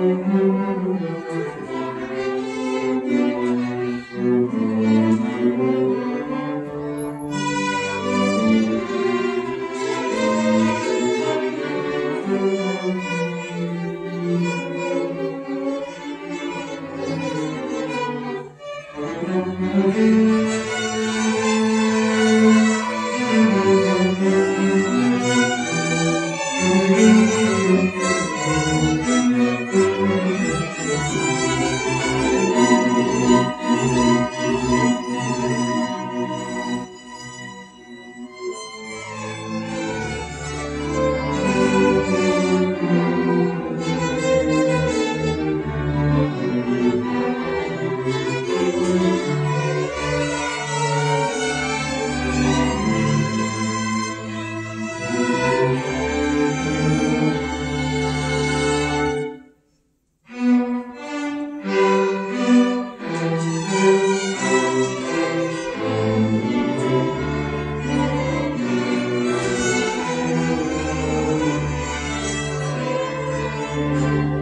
Música Música